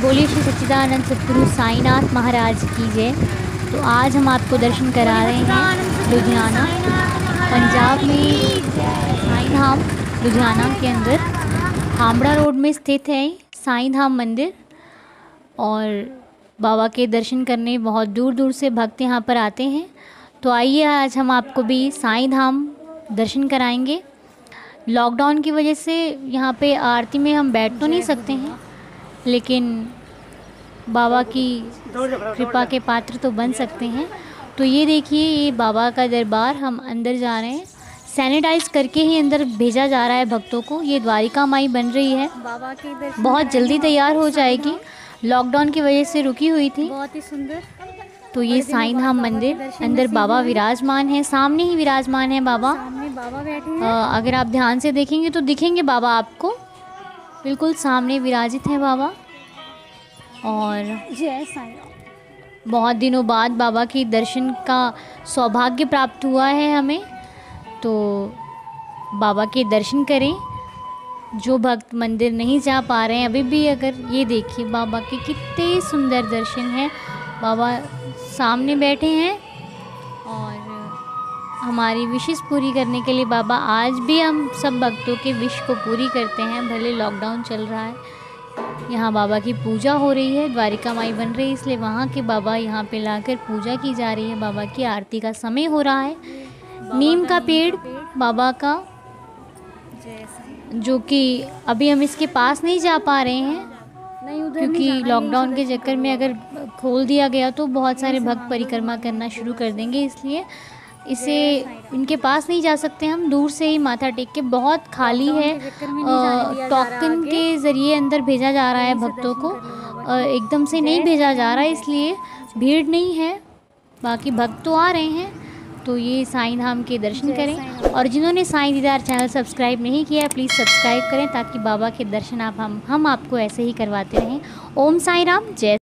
बोलिए श्री सच्चिदानंद सतगुरु साईनाथ महाराज की जय। तो आज हम आपको दर्शन करा रहे हैं लुधियाना, पंजाब में साई धाम लुधियाना के अंदर। हामड़ा रोड में स्थित है साई धाम मंदिर और बाबा के दर्शन करने बहुत दूर दूर से भक्त यहाँ पर आते हैं। तो आइए आज हम आपको भी साईं धाम दर्शन कराएँगे। लॉकडाउन की वजह से यहाँ पे आरती में हम बैठ तो नहीं सकते हैं। लेकिन बाबा की कृपा के पात्र तो बन सकते हैं। तो ये देखिए ये बाबा का दरबार हम अंदर जा रहे हैं। सैनिटाइज करके ही अंदर भेजा जा रहा है भक्तों को। ये द्वारिका माई बन रही है। बाबा के बहुत जल्दी तैयार हो जाएगी। लॉकडाउन की वजह से रुकी हुई थी। बहुत ही सुंदर। तो ये साईं धाम मंदिर अंदर बाबा विराजमान है। सामने ही विराजमान है बाबा। सामने बाबा बैठे हैं। अगर आप ध्यान से देखेंगे तो दिखेंगे बाबा आपको। बिल्कुल सामने विराजित हैं बाबा। और जय साईं। बहुत दिनों बाद बाबा के दर्शन का सौभाग्य प्राप्त हुआ है हमें। तो बाबा के दर्शन करें। जो भक्त मंदिर नहीं जा पा रहे हैं अभी भी अगर ये देखिए बाबा के कितने सुंदर दर्शन हैं। बाबा सामने बैठे हैं। हमारी विशेष पूरी करने के लिए बाबा आज भी हम सब भक्तों के विश को पूरी करते हैं भले लॉकडाउन चल रहा है। यहाँ बाबा की पूजा हो रही है द्वारिका माई बन रही है इसलिए वहाँ के बाबा यहाँ पे लाकर पूजा की जा रही है। बाबा की आरती का समय हो रहा है। नीम का पेड़ बाबा का जो कि अभी हम इसके पास नहीं जा पा रहे हैं क्योंकि लॉकडाउन के चक्कर में अगर खोल दिया गया तो बहुत सारे भक्त परिक्रमा करना शुरू कर देंगे इसलिए इसे इनके पास नहीं जा सकते हम दूर से ही माथा टेक के बहुत खाली है टोकन के ज़रिए अंदर भेजा जा रहा है भक्तों को। एकदम से नहीं भेजा जा रहा है इसलिए भीड़ नहीं है बाकी भक्त तो आ रहे हैं तो ये साईं धाम के दर्शन करें। और जिन्होंने साईं दीदार चैनल सब्सक्राइब नहीं किया है प्लीज़ सब्सक्राइब करें ताकि बाबा के दर्शन आप हम हम आपको ऐसे ही करवाते रहें। ओम साई राम जय